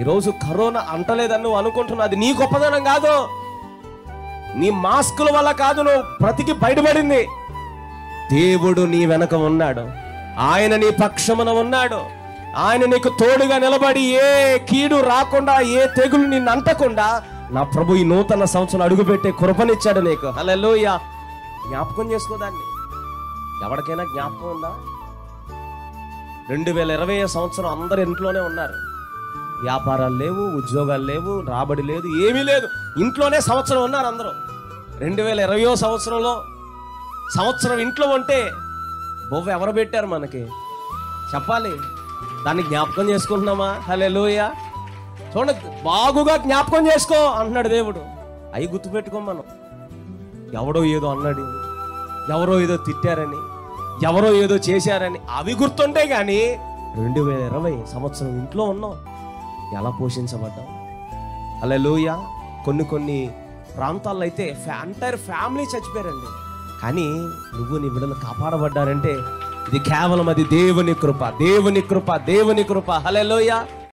ఈరోజు కరోనా అంటలేదని నువ్వు అనుకుంటున్నావు. అది నీ గొప్పదనం కాదు. నీ మాస్కుల వల్ల కాదు నువ్వు బ్రతికి బయటపడింది. దేవుడు నీ వెనక ఉన్నాడు. ఆయన నీ పక్షమున ఉన్నాడు. ఆయన నీకు తోడుగా నిలబడి ఏ కీడు రాకుండా ఏ తెగులు నిన్ను అంటకుండా నా ప్రభు ఈ నూతన సంవత్సరం అడుగుపెట్టే కృపనిచ్చాడు నీకు. హలో జ్ఞాపకం చేసుకోదాన్ని ఎవరికైనా జ్ఞాపకం ఉందా? రెండు వేల ఇరవై సంవత్సరం అందరు ఇంట్లోనే ఉన్నారు. వ్యాపారాలు లేవు ఉద్యోగాలు లేవు రాబడి లేదు ఏమీ లేదు. ఇంట్లోనే సంవత్సరం ఉన్నారు అందరూ. రెండు వేల ఇరవయో సంవత్సరంలో సంవత్సరం ఇంట్లో ఉంటే బొవ్వ ఎవరు పెట్టారు మనకి? చెప్పాలి. దాన్ని జ్ఞాపకం చేసుకుంటున్నామా? హలే చూడండి బాగుగా జ్ఞాపకం చేసుకో అంటున్నాడు దేవుడు. అవి గుర్తుపెట్టుకో మనం ఎవడో ఏదో అన్నాడు ఎవరో ఏదో తిట్టారని ఎవరో ఏదో చేశారని అవి గుర్తుంటే కానీ రెండు వేల ఇరవై సంవత్సరం ఇంట్లో ఉన్నాం. ఎలా పోషించబడ్డాం అలా కొన్ని కొన్ని ప్రాంతాల్లో అయితే ఎంటైర్ ఫ్యామిలీ చచ్చిపోయారండి. కానీ నువ్వు నీ బిడ్డలు కాపాడబడ్డారంటే ఇది కేవలం అది దేవుని కృప దేవుని కృప దేవుని కృప. హలే లోయ